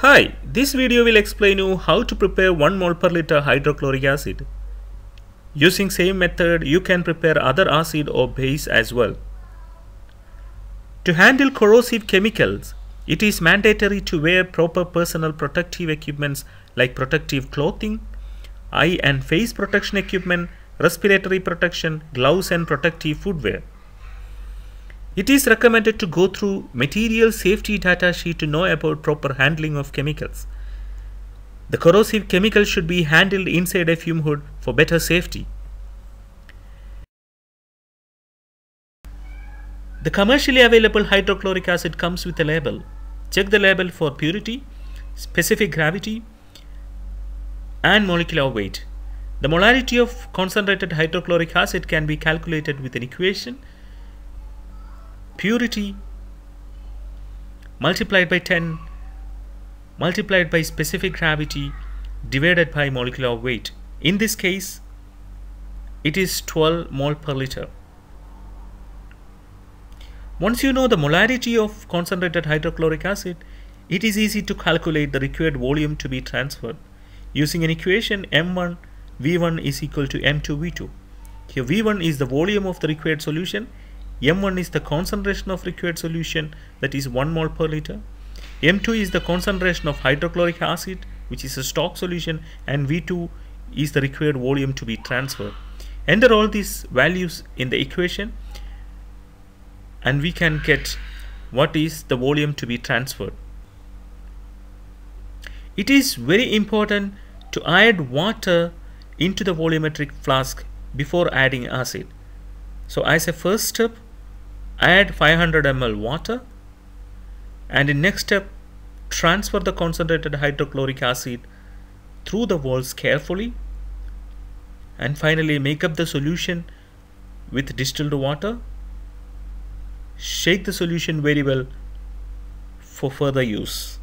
Hi, this video will explain you how to prepare 1 mole per liter hydrochloric acid. Using same method, you can prepare other acid or base as well. To handle corrosive chemicals, it is mandatory to wear proper personal protective equipments like protective clothing, eye and face protection equipment, respiratory protection, gloves and protective footwear. It is recommended to go through material safety data sheet to know about proper handling of chemicals. The corrosive chemicals should be handled inside a fume hood for better safety. The commercially available hydrochloric acid comes with a label. Check the label for purity, specific gravity, and molecular weight. The molarity of concentrated hydrochloric acid can be calculated with an equation purity multiplied by 10 multiplied by specific gravity divided by molecular weight. In this case, it is 12 mole per liter. Once you know the molarity of concentrated hydrochloric acid, it is easy to calculate the required volume to be transferred. Using an equation M1 V1 is equal to M2 V2. Here V1 is the volume of the required solution M1 is the concentration of required solution that is 1 mole per liter. M2 is the concentration of hydrochloric acid which is a stock solution and V2 is the required volume to be transferred. Enter all these values in the equation and we can get what is the volume to be transferred. It is very important to add water into the volumetric flask before adding acid. So as a first step add 500 ml water and in next step transfer the concentrated hydrochloric acid through the walls carefully and finally make up the solution with distilled water. Shake the solution very well for further use